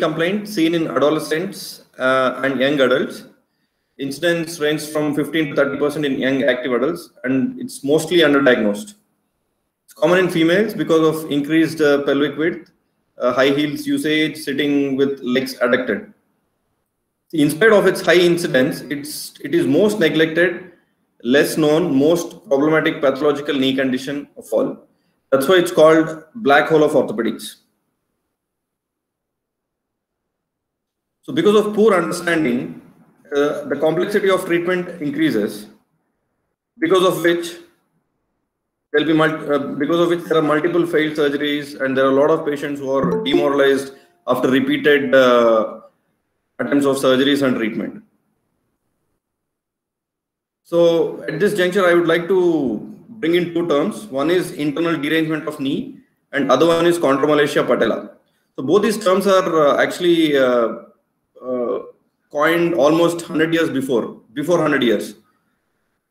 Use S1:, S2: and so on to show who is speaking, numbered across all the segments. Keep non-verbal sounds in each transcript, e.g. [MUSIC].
S1: complaint seen in adolescents uh, and young adults. Incidence ranges from 15 to 30% in young active adults, and it's mostly underdiagnosed. It's common in females because of increased uh, pelvic width, uh, high heels usage, sitting with legs adducted. In spite of its high incidence, it's, it is most neglected, less known, most problematic pathological knee condition of all. That's why it's called black hole of orthopedics. So because of poor understanding, uh, the complexity of treatment increases, because of which there'll be uh, because of which there are multiple failed surgeries and there are a lot of patients who are demoralized after repeated uh, attempts of surgeries and treatment. So at this juncture, I would like to bring in two terms. One is internal derangement of knee and other one is chondromalacia patella. So both these terms are uh, actually uh, coined almost 100 years before, before 100 years.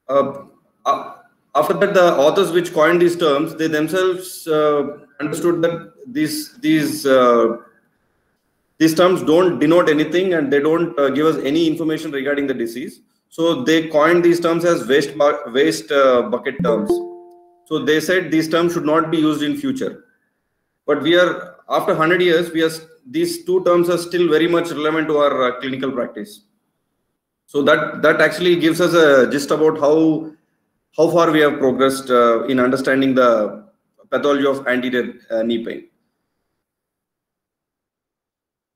S1: Uh, uh, after that, the authors which coined these terms, they themselves uh, understood that these these these terms don't denote anything and they don't give us any information regarding the disease. So they coined these terms as waste waste bucket terms. So they said these terms should not be used in future. But we are after 100 years, we are these two terms are still very much relevant to our uh, clinical practice. So that that actually gives us a gist about how how far we have progressed uh, in understanding the pathology of anterior uh, knee pain.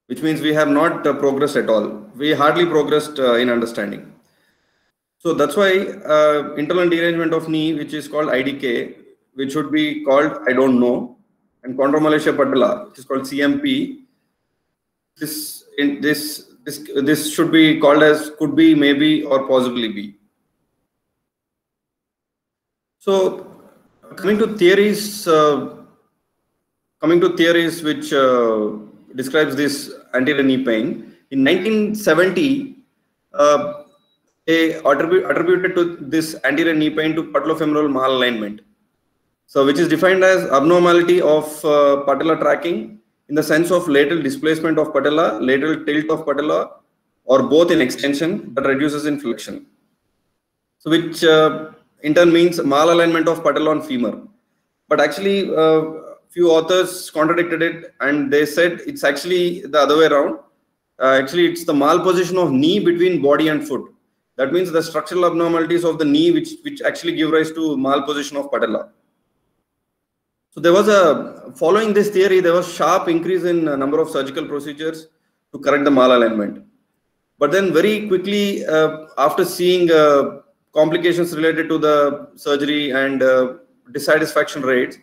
S1: Which means we have not uh, progressed at all. We hardly progressed uh, in understanding. So that's why uh, internal derangement of knee, which is called IDK, which should be called I don't know, and chondromalacia patella, which is called CMP, this in this this this should be called as could be maybe or possibly be. So coming to theories uh, coming to theories which uh, describes this anterior knee pain in 1970 uh, they attribute, attributed to this anterior knee pain to patellofemoral malalignment. So which is defined as abnormality of uh, patellar tracking in the sense of lateral displacement of patella, lateral tilt of patella, or both in extension that reduces in flexion. So which uh, in turn means malalignment of patella on femur. But actually, uh, few authors contradicted it and they said it's actually the other way around. Uh, actually, it's the malposition of knee between body and foot. That means the structural abnormalities of the knee which, which actually give rise to malposition of patella. So there was a, following this theory, there was sharp increase in number of surgical procedures to correct the malalignment. But then very quickly, uh, after seeing uh, complications related to the surgery and uh, dissatisfaction rates,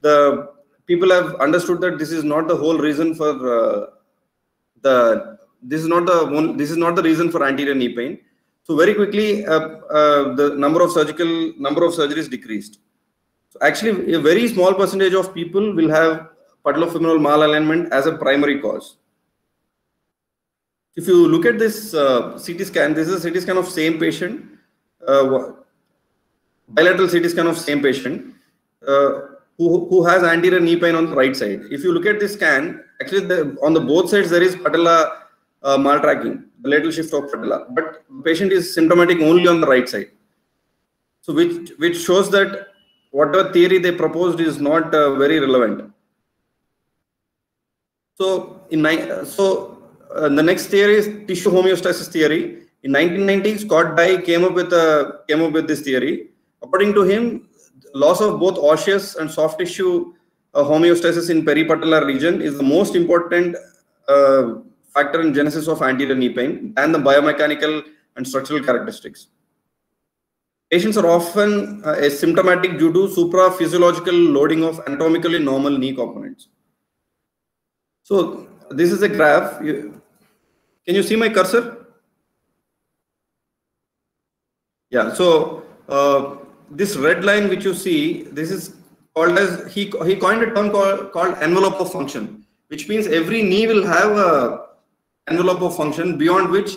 S1: the people have understood that this is not the whole reason for uh, the, this is not the one, this is not the reason for anterior knee pain. So very quickly, uh, uh, the number of surgical, number of surgeries decreased. Actually, a very small percentage of people will have patellofemoral malalignment as a primary cause. If you look at this uh, CT scan, this is a CT scan of same patient, uh, bilateral CT scan of same patient uh, who, who has anterior knee pain on the right side. If you look at this scan, actually the, on the both sides there is patella uh, maltracking, the lateral shift of patella, but patient is symptomatic only on the right side. So which which shows that whatever theory they proposed is not uh, very relevant. So in my so uh, the next theory is tissue homeostasis theory. In 1990, Scott Dye came up with a came up with this theory. According to him, loss of both osseous and soft tissue uh, homeostasis in peripatellar region is the most important uh, factor in genesis of anterior knee pain and the biomechanical and structural characteristics. Patients are often uh, asymptomatic due to supraphysiological loading of anatomically normal knee components. So this is a graph. You, can you see my cursor? Yeah, so uh, this red line which you see, this is called as, he, he coined a term called, called envelope of function, which means every knee will have a envelope of function beyond which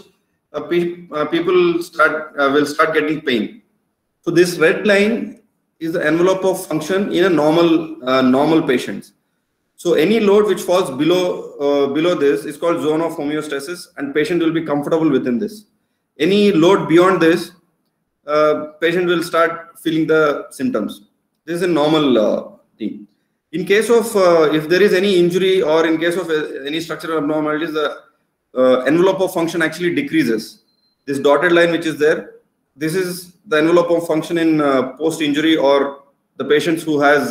S1: uh, pe uh, people start uh, will start getting pain. So this red line is the envelope of function in a normal uh, normal patients. So any load which falls below uh, below this is called zone of homeostasis, and patient will be comfortable within this. Any load beyond this, uh, patient will start feeling the symptoms. This is a normal uh, thing. In case of uh, if there is any injury or in case of uh, any structural abnormalities, the envelope of function actually decreases. This dotted line which is there, this is the envelope of function in post-injury or the patients who has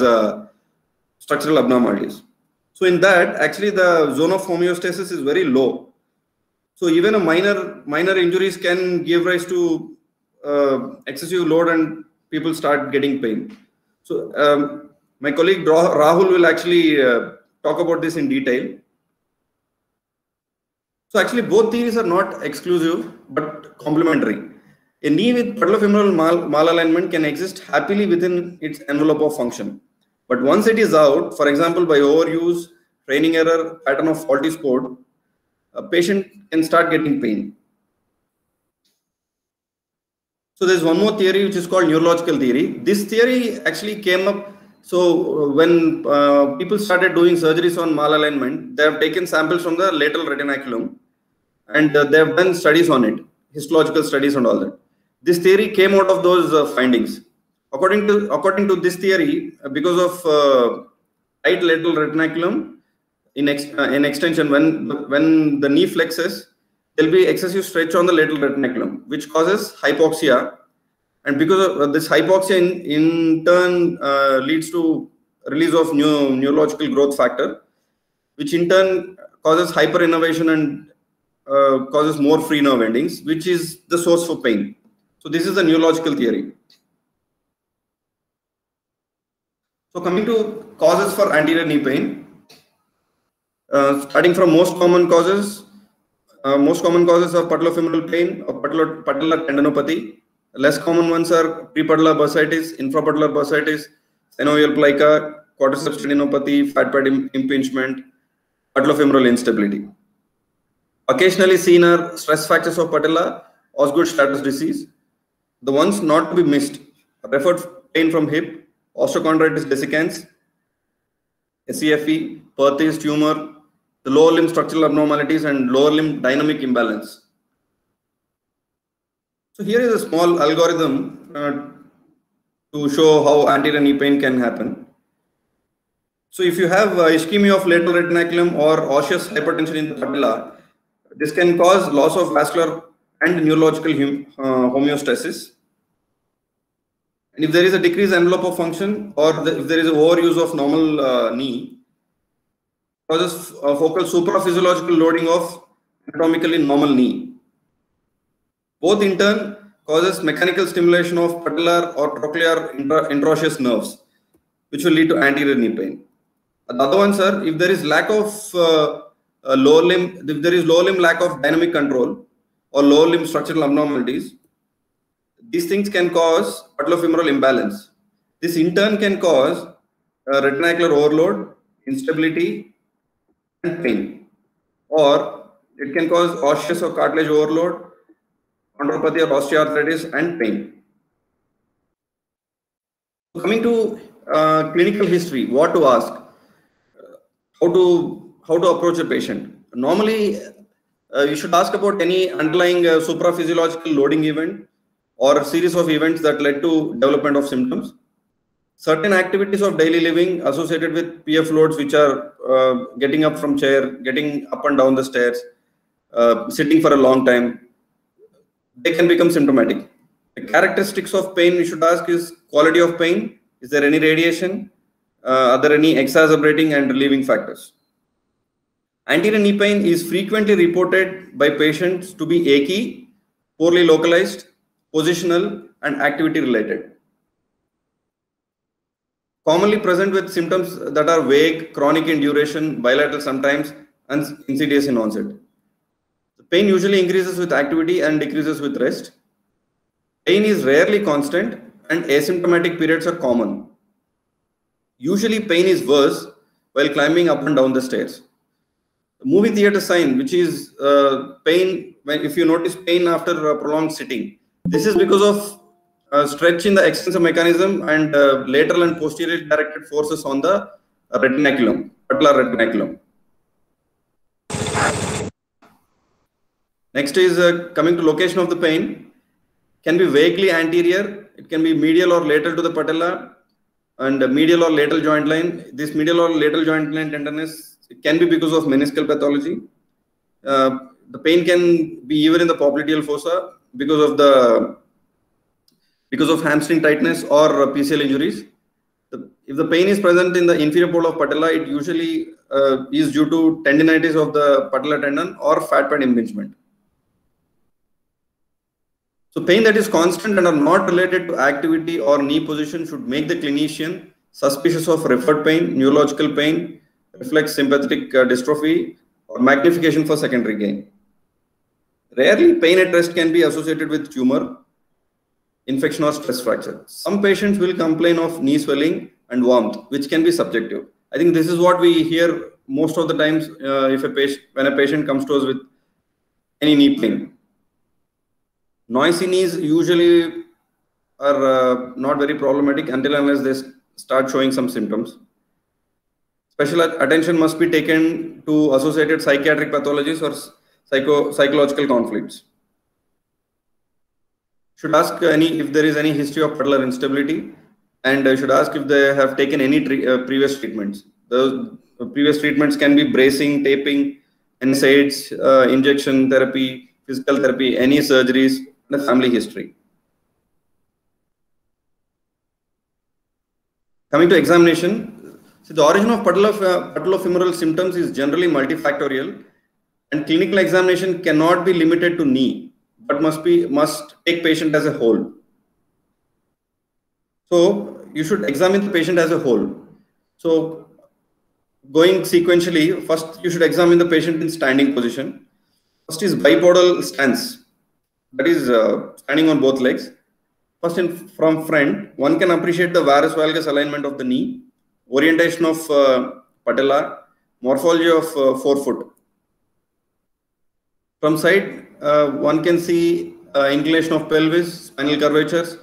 S1: structural abnormalities. So in that, actually the zone of homeostasis is very low. So even a minor minor injuries can give rise to uh, excessive load and people start getting pain. So um, my colleague Rahul will actually uh, talk about this in detail. So actually both theories are not exclusive but complementary. A knee with patellofemoral mal malalignment can exist happily within its envelope of function. But once it is out, for example, by overuse, training error, pattern of faulty support, a patient can start getting pain. So there's one more theory which is called neurological theory. This theory actually came up. So when uh, people started doing surgeries on malalignment, they have taken samples from the lateral retinaculum and uh, they have done studies on it, histological studies and all that. This theory came out of those uh, findings according to according to this theory, uh, because of uh, right lateral retinaculum in ex, uh, in extension, when when the knee flexes, there'll be excessive stretch on the lateral retinaculum, which causes hypoxia, and because of uh, this hypoxia in, in turn leads to release of new neurological growth factor, which in turn causes hyperinnervation and uh, causes more free nerve endings, which is the source for pain. So this is the neurological theory. So coming to causes for anterior knee pain, uh, starting from most common causes, uh, most common causes of patellofemoral pain or patellar, patellar tendinopathy. Less common ones are prepatellar bursitis, infrapatellar bursitis, synovial plica, quadriceps tendinopathy, fat pad impingement, patellofemoral instability. Occasionally seen are stress fractures of patella, Osgood Schlatter disease. The ones not to be missed, referred pain from hip, osteochondritis dissecans, SCFE, Perthes tumor, the lower limb structural abnormalities, and lower limb dynamic imbalance. So here is a small algorithm uh, to show how anterior knee pain can happen. So if you have uh, ischemia of lateral retinaculum or osseous hypertension in the patella, this can cause loss of vascular and neurological uh, homeostasis. And if there is a decreased envelope of function or the, if there is overuse of normal uh, knee, causes uh, focal supraphysiological loading of anatomically normal knee. Both in turn causes mechanical stimulation of patellar or trochlear interosseous nerves, which will lead to anterior knee pain. The other one, sir, if there is lack of uh, lower limb, if there is lower limb lack of dynamic control or lower limb structural abnormalities, these things can cause patellofemoral imbalance. This in turn can cause uh, retinacular overload, instability, and pain. Or it can cause osseous or cartilage overload, chondropathy or osteoarthritis, and pain. Coming to uh, clinical history, what to ask, how to how to approach a patient. Normally, uh, you should ask about any underlying uh, supraphysiological loading event or series of events that led to development of symptoms. Certain activities of daily living associated with PF loads, which are uh, getting up from chair, getting up and down the stairs, uh, sitting for a long time, they can become symptomatic. The characteristics of pain we should ask is quality of pain. Is there any radiation? Uh, are there any exacerbating and relieving factors? Anterior knee pain is frequently reported by patients to be achy, poorly localized, positional, and activity related. Commonly present with symptoms that are vague, chronic in duration, bilateral sometimes, and insidious in onset. The pain usually increases with activity and decreases with rest. Pain is rarely constant and asymptomatic periods are common. Usually pain is worse while climbing up and down the stairs. Movie theater sign, which is uh, pain, if you notice pain after prolonged sitting, this is because of uh, stretch in the extensor mechanism and uh, lateral and posterior directed forces on the retinaculum, patellar retinaculum. Next is uh, coming to location of the pain. Can be vaguely anterior. It can be medial or lateral to the patella and medial or lateral joint line. This medial or lateral joint line tenderness can be because of meniscal pathology. Uh, the pain can be even in the popliteal fossa because of the because of hamstring tightness or PCL injuries. The, if the pain is present in the inferior pole of patella, it usually uh, is due to tendinitis of the patellar tendon or fat pad impingement. So pain that is constant and are not related to activity or knee position should make the clinician suspicious of referred pain, neurological pain, reflex sympathetic uh, dystrophy, or magnification for secondary gain. Rarely, pain at rest can be associated with tumor, infection, or stress fracture. Some patients will complain of knee swelling and warmth, which can be subjective. I think this is what we hear most of the times uh, if a patient when a patient comes to us with any knee pain. Noisy knees usually are uh, not very problematic until unless they start showing some symptoms. Special attention must be taken to associated psychiatric pathologies or psycho psychological conflicts. Should ask any if there is any history of patellar instability, and uh, should ask if they have taken any uh, previous treatments. The previous treatments can be bracing, taping, NSAIDs, uh, injection therapy, physical therapy, any surgeries, the family history. Coming to examination, so the origin of patellofemoral symptoms is generally multifactorial and clinical examination cannot be limited to knee, but must be must take patient as a whole. So you should examine the patient as a whole. So going sequentially, first you should examine the patient in standing position. First is bipodal stance that is uh, standing on both legs. First, in, from front, one can appreciate the varus valgus alignment of the knee, orientation of uh, patella, morphology of uh, forefoot. From side, uh, one can see inclination of pelvis, spinal curvatures,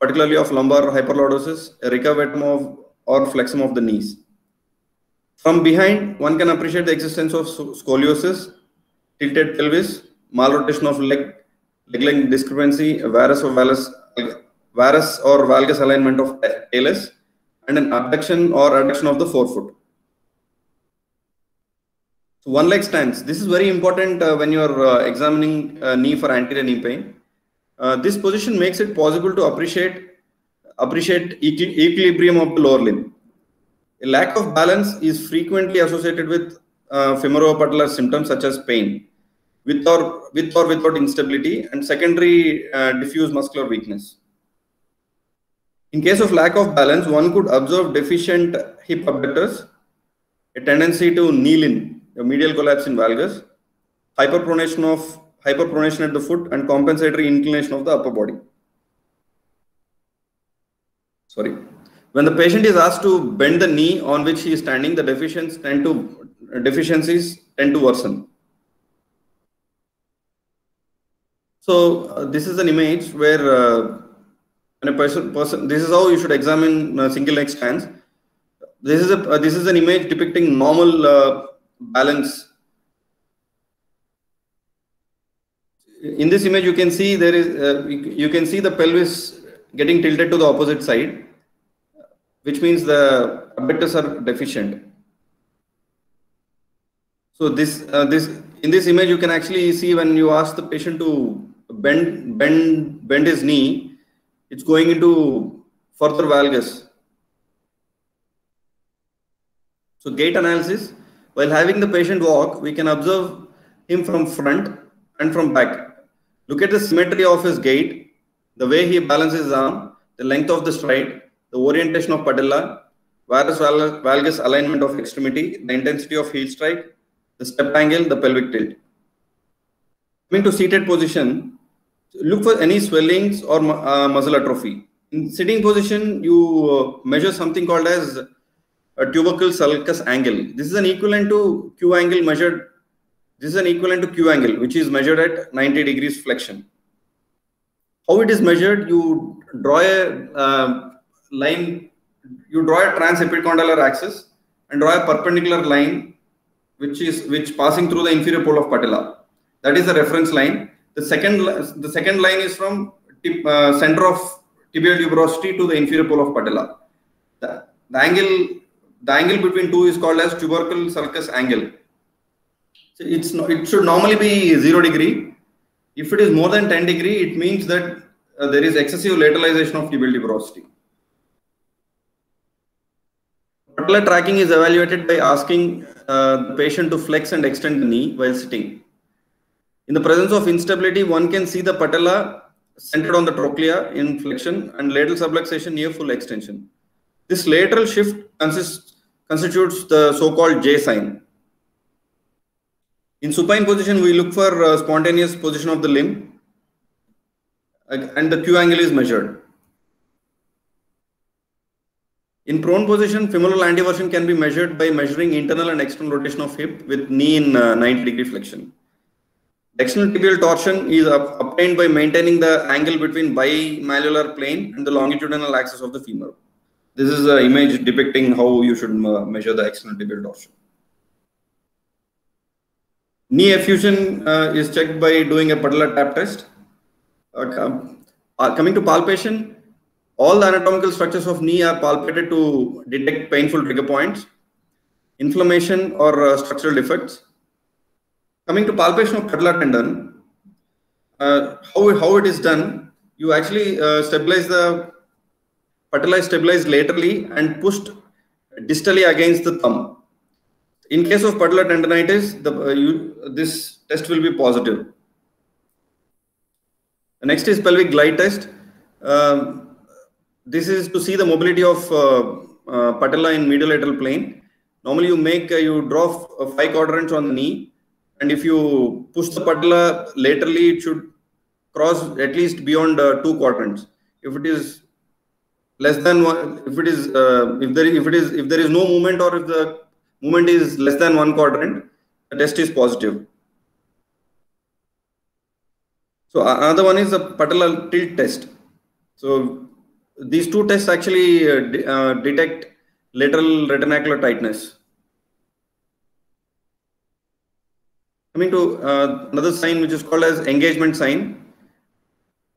S1: particularly of lumbar hyperlordosis, a recurvatum of or flexum of the knees. From behind, one can appreciate the existence of scoliosis, tilted pelvis, malrotation of leg, leg length discrepancy, varus or valgus, varus or valgus alignment of talus, and an abduction or adduction of the forefoot. So one leg stance. This is very important uh, when you are uh, examining uh, knee for anterior knee pain. Uh, this position makes it possible to appreciate appreciate equi equilibrium of the lower limb. A lack of balance is frequently associated with uh, femoropatellar symptoms such as pain with or with or without instability and secondary uh, diffuse muscular weakness. In case of lack of balance, one could observe deficient hip abductors, a tendency to kneel in, a medial collapse in valgus, hyperpronation of hyperpronation at the foot, and compensatory inclination of the upper body. Sorry. When the patient is asked to bend the knee on which he is standing, the deficiencies tend to deficiencies tend to worsen. So uh, this is an image where uh, when a person, person, this is how you should examine a single leg stance. This is a uh, this is an image depicting normal uh, balance. In this image, you can see there is uh, you can see the pelvis getting tilted to the opposite side, which means the abductors are deficient. So this uh, this in this image you can actually see when you ask the patient to bend bend bend his knee it's going into further valgus. So gait analysis while having the patient walk we can observe him from front and from back. Look at the symmetry of his gait the way he balances his arm the length of the stride the orientation of patella varus valgus alignment of extremity the intensity of heel strike the step angle the pelvic tilt. Coming to seated position look for any swellings or uh, muscle atrophy. In sitting position, you uh, measure something called as a tubercle sulcus angle. This is an equivalent to Q angle measured. This is an equivalent to Q angle, which is measured at 90 degrees flexion. How it is measured? You draw a uh, line, you draw a transepicondylar axis and draw a perpendicular line which is which passing through the inferior pole of patella. That is the reference line. The second the second line is from tip, uh, center of tibial tuberosity to the inferior pole of patella. The, the angle the angle between two is called as tubercle sulcus angle. So it's no, it should normally be zero degree. If it is more than 10 degree, it means that uh, there is excessive lateralization of tibial tuberosity. Patellar tracking is evaluated by asking uh, the patient to flex and extend the knee while sitting. In the presence of instability, one can see the patella centered on the trochlea in flexion and lateral subluxation near full extension. This lateral shift consists, constitutes the so-called J sign. In supine position, we look for uh, spontaneous position of the limb uh, and the Q angle is measured. In prone position, femoral anteversion can be measured by measuring internal and external rotation of hip with knee in uh, 90 degree flexion. External tibial torsion is obtained by maintaining the angle between bimalleolar plane and the longitudinal axis of the femur. This is an image depicting how you should uh, measure the external tibial torsion. Knee effusion uh, is checked by doing a patellar tap test. Uh, uh, coming to palpation, all the anatomical structures of knee are palpated to detect painful trigger points, inflammation or uh, structural defects. Coming to palpation of patellar tendon, uh, how, how it is done, you actually uh, stabilize the patella stabilized laterally and pushed distally against the thumb. In case of patellar tendonitis, the, uh, you, this test will be positive. The next is patellar glide test. Um, this is to see the mobility of uh, uh, patella in medial lateral plane. Normally, you make uh, you draw five quadrants on the knee, and if you push the patella laterally, it should cross at least beyond uh, two quadrants. If it is less than one, if it is uh, if there if it is if there is no movement or if the movement is less than one quadrant, the test is positive. So another one is the patella tilt test. So these two tests actually uh, uh, detect lateral retinacular tightness. Coming to uh, another sign which is called as engagement sign.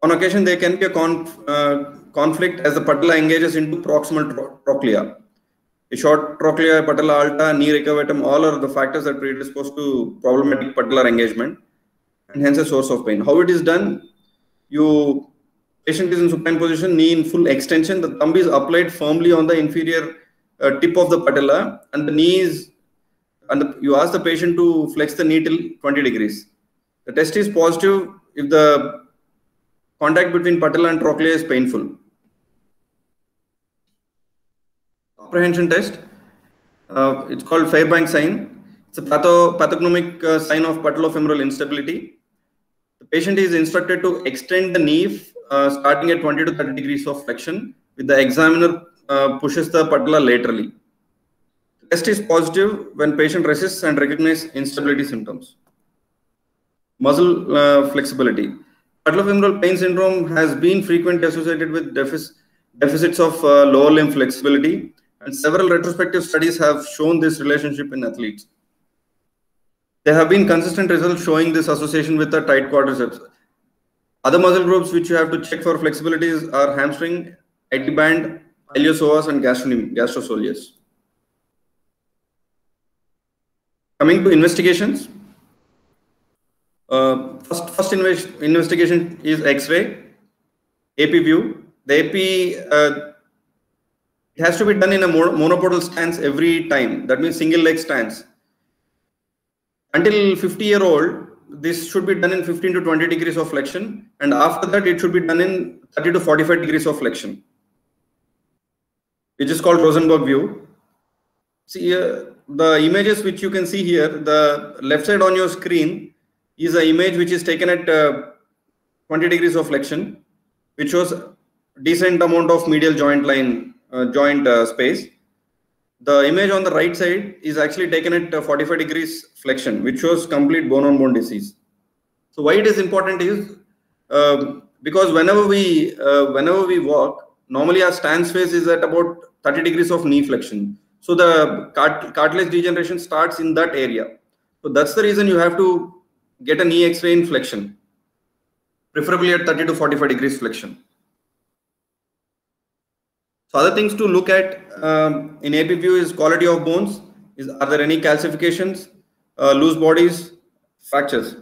S1: On occasion, there can be a conf uh, conflict as the patella engages into proximal tro trochlea. A short trochlea, patella alta, knee recurvatum, all are the factors that predispose to problematic patellar engagement and hence a source of pain. How it is done? You Patient is in supine position, knee in full extension. The thumb is applied firmly on the inferior uh, tip of the patella, and the knee is, and the, you ask the patient to flex the knee till 20 degrees. The test is positive if the contact between patella and trochlea is painful. Comprehension test. Uh, it's called Fairbank sign. It's a patho pathognomic uh, sign of patellofemoral instability. The patient is instructed to extend the knee uh, starting at 20 to 30 degrees of flexion with the examiner uh, pushes the patella laterally. Test is positive when patient resists and recognize instability symptoms. Muscle uh, flexibility. Patellofemoral pain syndrome has been frequently associated with defic deficits of uh, lower limb flexibility and several retrospective studies have shown this relationship in athletes. There have been consistent results showing this association with the tight quadriceps. Other muscle groups which you have to check for flexibilities are hamstring, IT band, iliopsoas, and gastrosoleus. Coming to investigations. Uh, first, first invest investigation is X-ray, AP view. The AP uh, it has to be done in a monopodal stance every time. That means single leg stance. Until 50 year old, this should be done in 15 to 20 degrees of flexion and after that it should be done in 30 to 45 degrees of flexion which is called Rosenberg view see uh, the images which you can see here the left side on your screen is an image which is taken at uh, 20 degrees of flexion which shows decent amount of medial joint line uh, joint uh, space the image on the right side is actually taken at uh, 45 degrees flexion, which shows complete bone-on-bone disease. So why it is important is uh, because whenever we uh, whenever we walk, normally our stance phase is at about 30 degrees of knee flexion. So the cart cartilage degeneration starts in that area. So that's the reason you have to get an knee X-ray in flexion, preferably at 30 to 45 degrees flexion. So other things to look at um, in AP view is quality of bones. Is are there any calcifications, uh, loose bodies, fractures?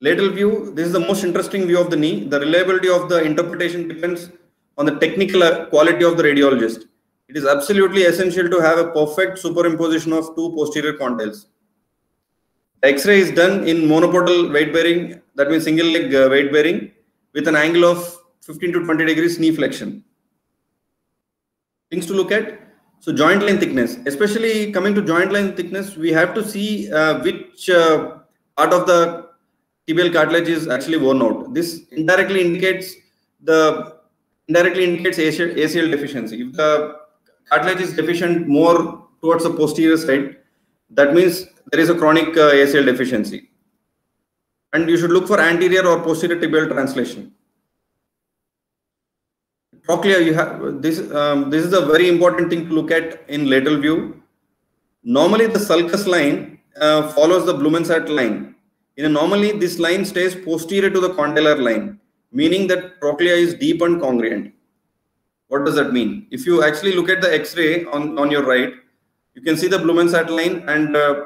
S1: Lateral view. This is the most interesting view of the knee. The reliability of the interpretation depends on the technical uh, quality of the radiologist. It is absolutely essential to have a perfect superimposition of two posterior condyles. X-ray is done in monopodal weight bearing, that means single leg uh, weight bearing, with an angle of 15 to 20 degrees knee flexion. Things to look at. So joint line thickness, especially coming to joint line thickness, we have to see uh, which uh, part of the tibial cartilage is actually worn out. This indirectly indicates the indirectly indicates ACL, ACL deficiency. If the cartilage is deficient more towards the posterior side, that means there is a chronic uh, ACL deficiency. And you should look for anterior or posterior tibial translation. Trochlea, you have this. Um, this is a very important thing to look at in lateral view. Normally, the sulcus line uh, follows the Blumensaat line. In a, normally, this line stays posterior to the condylar line, meaning that trochlea is deep and congruent. What does that mean? If you actually look at the X-ray on, on your right, you can see the Blumensaat line and uh,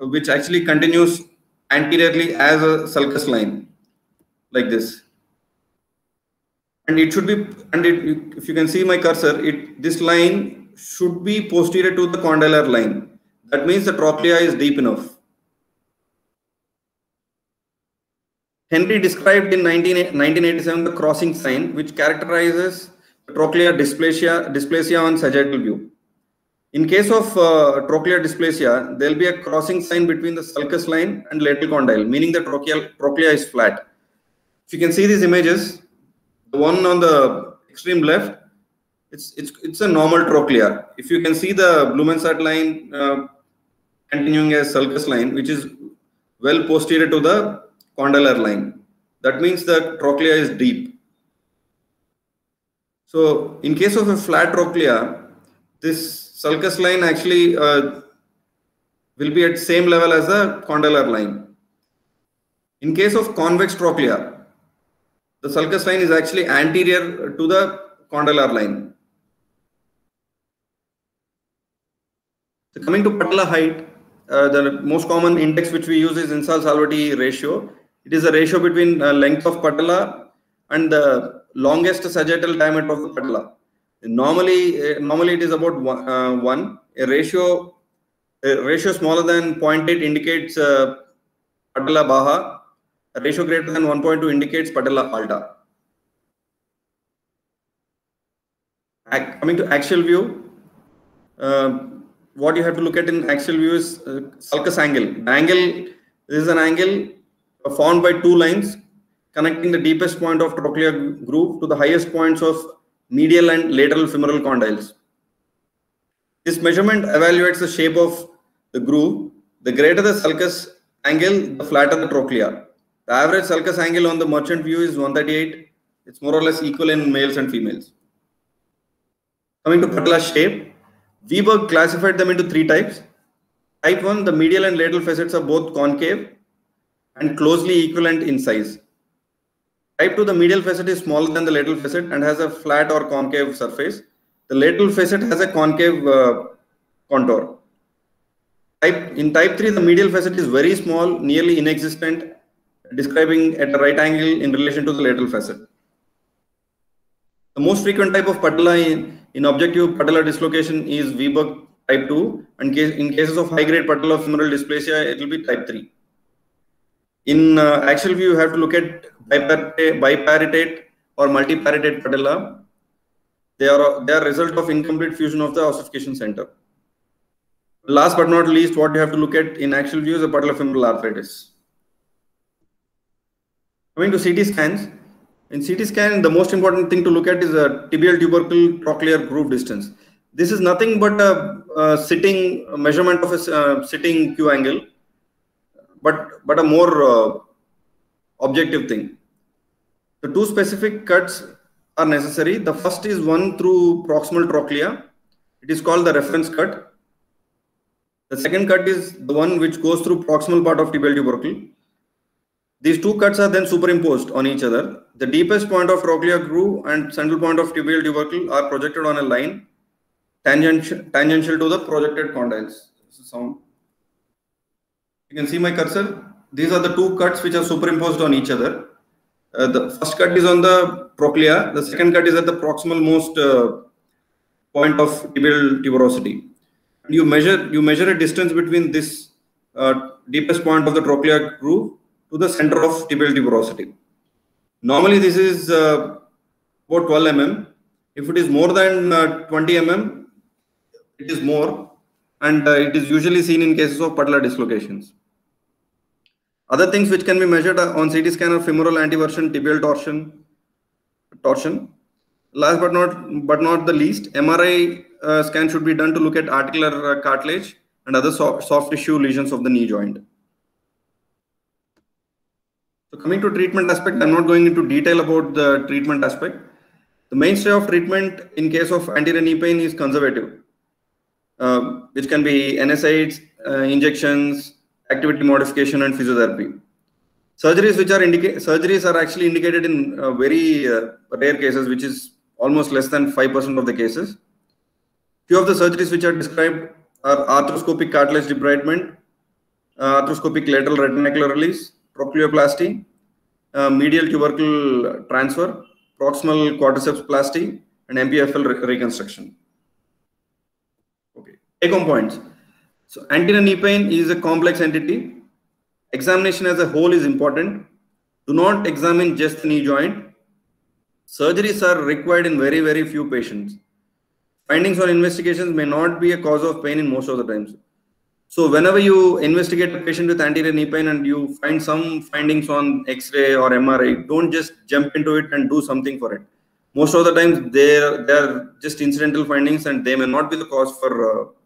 S1: which actually continues anteriorly as a sulcus line like this. And it should be and it, if you can see my cursor it this line should be posterior to the condylar line. That means the trochlea is deep enough. Henry described in 19, 1987 the crossing sign which characterizes trochlear dysplasia dysplasia on sagittal view in case of uh, trochlear dysplasia there will be a crossing sign between the sulcus line and lateral condyle meaning the trochlea, trochlea is flat if you can see these images the one on the extreme left, it's it's it's a normal trochlea. If you can see the Blumensaat line uh, continuing as sulcus line, which is well posterior to the condylar line, that means the trochlea is deep. So in case of a flat trochlea, this sulcus line actually uh, will be at same level as the condylar line. In case of convex trochlea, the sulcus line is actually anterior to the condylar line. So coming to patella height, uh, the most common index which we use is Insall-Salvati ratio. It is a ratio between uh, length of patella and the longest sagittal diameter of the patella. Normally, uh, normally it is about one, uh, one. A ratio, a ratio smaller than 0.8 indicates uh, patella baja a ratio greater than 1.2 indicates patella alta. Coming to axial view, uh, what you have to look at in axial view is uh, sulcus angle. The angle this is an angle formed by two lines connecting the deepest point of trochlear groove to the highest points of medial and lateral femoral condyles. This measurement evaluates the shape of the groove. The greater the sulcus angle, the flatter the trochlea. The average sulcus angle on the merchant view is 138. It's more or less equal in males and females. Coming to patella shape, Wiberg classified them into three types. Type 1, the medial and lateral facets are both concave and closely equivalent in size. Type 2, the medial facet is smaller than the lateral facet and has a flat or concave surface. The lateral facet has a concave uh, contour. Type, in type 3, the medial facet is very small, nearly inexistent describing at a right angle in relation to the lateral facet. The most frequent type of patella in, in objective patellar dislocation is Wiberg type 2 and in cases of high-grade patellar femoral dysplasia, it will be type 3. In uh, view, you have to look at bipartite or multipartite patella. They are, they are result of incomplete fusion of the ossification center. Last but not least, what you have to look at in axial view is the patellofemoral arthritis. Coming to CT scans, in CT scan, the most important thing to look at is a tibial tubercle trochlear groove distance. This is nothing but a, a sitting a measurement of a uh, sitting Q angle, but but a more uh, objective thing. The two specific cuts are necessary. The first is one through proximal trochlea, It is called the reference cut. The second cut is the one which goes through proximal part of tibial tubercle. These two cuts are then superimposed on each other. The deepest point of trochlear groove and central point of tibial tubercle are projected on a line tangential, tangential to the projected condyles. Sound. You can see my cursor. These are the two cuts which are superimposed on each other. Uh, the first cut is on the trochlea. The second cut is at the proximal most uh, point of tibial tuberosity. You measure you measure a distance between this uh, deepest point of the trochlear groove to the center of tibial tuberosity. Normally, this is uh, about 12 mm. If it is more than uh, 20 mm, it is more, and uh, it is usually seen in cases of patellar dislocations. Other things which can be measured on CT scan are femoral anteversion, tibial torsion, torsion. Last but not but not the least, MRI uh, scan should be done to look at articular uh, cartilage and other soft, soft tissue lesions of the knee joint. So coming to treatment aspect, I'm not going into detail about the treatment aspect. The mainstay of treatment in case of anterior knee pain is conservative, uh, which can be NSAIDs, uh, injections, activity modification, and physiotherapy. Surgeries which are surgeries are actually indicated in uh, very uh, rare cases, which is almost less than 5% of the cases. Few of the surgeries which are described are arthroscopic cartilage debridement, uh, arthroscopic lateral retinacular release, trochleoplasty, uh, medial tubercle transfer, proximal quadriceps plasty, and MPFL re reconstruction. Okay, take home points. So anterior knee pain is a complex entity. Examination as a whole is important. Do not examine just the knee joint. Surgeries are required in very, very few patients. Findings or investigations may not be a cause of pain in most of the times. So whenever you investigate a patient with anterior knee pain and you find some findings on X-ray or MRI, don't just jump into it and do something for it. Most of the times they're they're just incidental findings and they may not be the cause for uh,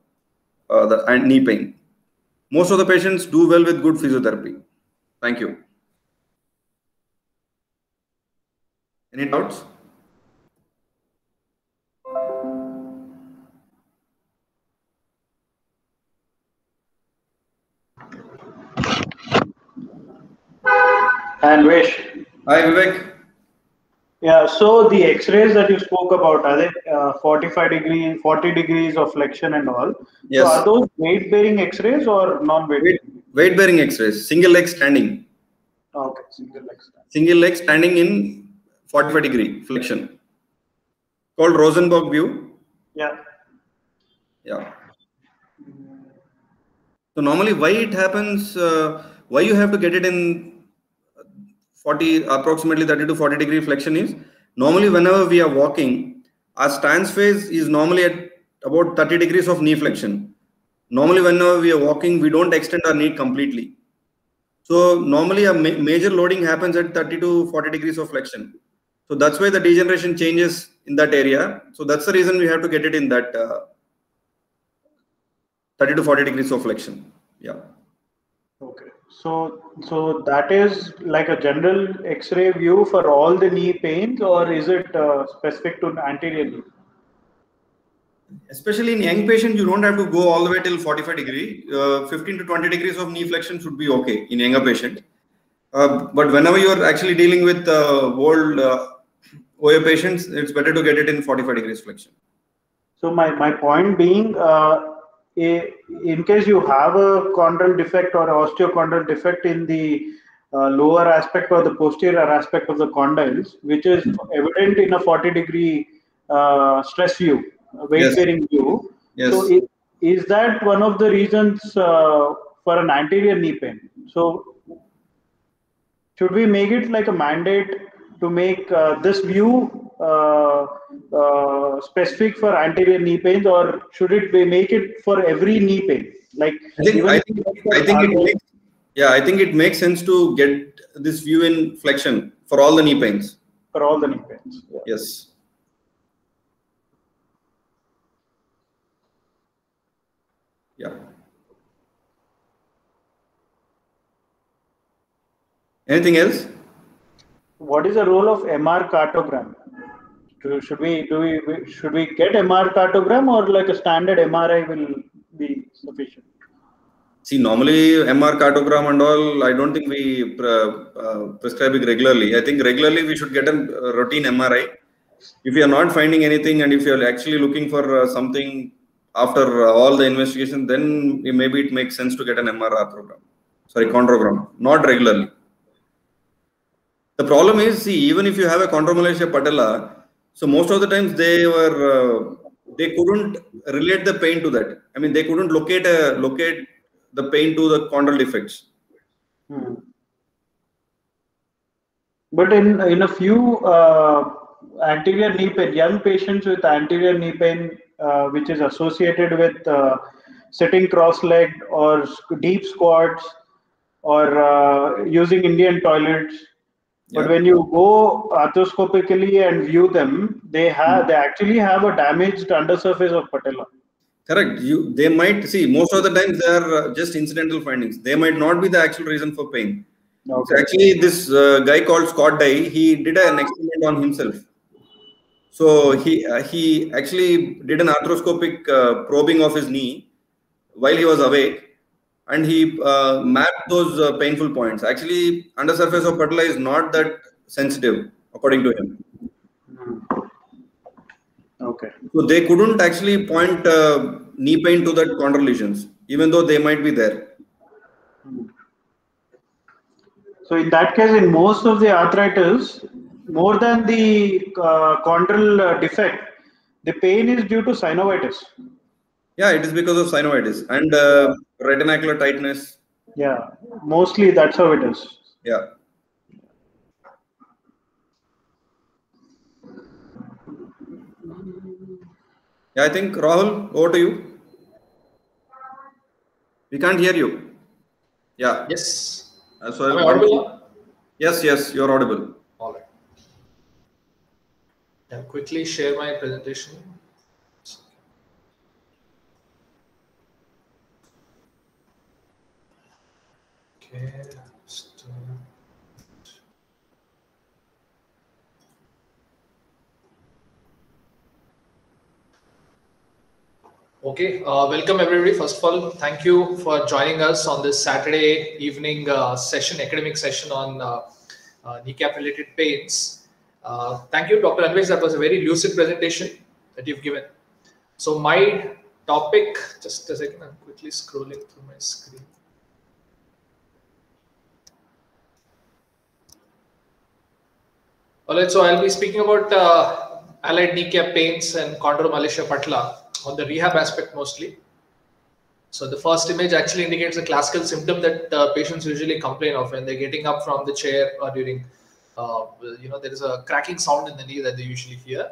S1: uh, the knee pain. Most of the patients do well with good physiotherapy. Thank you. Any doubts?
S2: Anvesh.
S1: Hi, Vivek.
S2: Yeah, so the X-rays that you spoke about, are they uh, 45 degree, 40 degrees of flexion and all?
S1: Yes.
S2: So are those weight-bearing X-rays or non-weight?
S1: Weight, weight bearing X-rays, single leg standing.
S2: Okay, single leg stand.
S1: Single leg standing in 45 degree flexion. Called Rosenberg view.
S2: Yeah.
S1: Yeah. So normally why it happens, uh, why you have to get it in 40 approximately 30 to 40 degree flexion is. Normally whenever we are walking our stance phase is normally at about 30 degrees of knee flexion. Normally whenever we are walking we don't extend our knee completely. So normally a ma major loading happens at 30 to 40 degrees of flexion. So that's why the degeneration changes in that area. So that's the reason we have to get it in that uh, 30 to 40 degrees of flexion. Yeah.
S2: Okay. So, so that is like a general X-ray view for all the knee pains, or is it uh, specific to anterior knee?
S1: Especially in young patients, you don't have to go all the way till 45 degree. Uh, 15 to 20 degrees of knee flexion should be okay in younger patient. Uh, but whenever you are actually dealing with uh, old uh, OA patients, it's better to get it in 45 degrees flexion.
S2: So my, my point being, uh, in case you have a chondral defect or osteochondral defect in the uh, lower aspect or the posterior aspect of the condyles, which is evident in a 40 degree uh, stress view, weight bearing yes. view.
S1: Yes.
S2: So is, is, that one of the reasons uh, for an anterior knee pain? So should we make it like a mandate to make uh, this view uh, uh, specific for anterior knee pains, or should it be make it for every knee pain? Like
S1: I think, I think, I think it makes, yeah, I think it makes sense to get this view in flexion for all the knee pains.
S2: For all the knee pains.
S1: Yeah. Yes. Yeah. Anything else?
S2: What is the role of MR cartogram? Do, should we do we should we get MR cartogram or like a standard MRI will be sufficient?
S1: See, normally MR cartogram and all, I don't think we uh, prescribe it regularly. I think regularly we should get a routine MRI. If you are not finding anything and if you are actually looking for uh, something after uh, all the investigation, then maybe it makes sense to get an MRI program. Sorry, chondrogram, not regularly. The problem is, see, even if you have a chondromalacia patella, so most of the times they were uh, they couldn't relate the pain to that. I mean, they couldn't locate a locate the pain to the chondral defects.
S2: Hmm. But in in a few uh, anterior knee pain, young patients with anterior knee pain, uh, which is associated with uh, sitting cross-legged or deep squats or uh, using Indian toilets, but when you go arthroscopically and view them, they have they actually have a damaged undersurface of patella.
S1: Correct. You they might see most of the times they are uh, just incidental findings. They might not be the actual reason for pain. Okay. So actually, this uh, guy called Scott Dye, he did an experiment on himself. So he uh, he actually did an arthroscopic uh, probing of his knee while he was awake, and he uh, mapped those uh, painful points. Actually, undersurface of patella is not that sensitive, according to him.
S2: Hmm. Okay.
S1: So they couldn't actually point uh, knee pain to that chondral lesions, even though they might be there.
S2: Hmm. So in that case, in most of the arthritis, more than the uh, chondral defect, the pain is due to synovitis.
S1: Yeah, it is because of synovitis and uh, retinacular tightness.
S2: Yeah, mostly that's how it is.
S1: Yeah. Yeah, I think Rahul, over to you. We can't hear you. Yeah.
S3: Yes.
S1: Uh, so Am I audible? Yes, yes, you're audible.
S3: All right. I'll quickly share my presentation. Okay, uh, welcome everybody. First of all, thank you for joining us on this Saturday evening uh, session, academic session on uh, uh kneecap related pains. Uh, thank you, Dr. Anvesh. That was a very lucid presentation that you've given. So my topic, just a second, I'm quickly scrolling through my screen. All right, so I'll be speaking about uh, allied kneecap pains and chondromalacia patella on the rehab aspect mostly. So the first image actually indicates a classical symptom that uh, patients usually complain of when they're getting up from the chair or during, uh, you know, there is a cracking sound in the knee that they usually hear.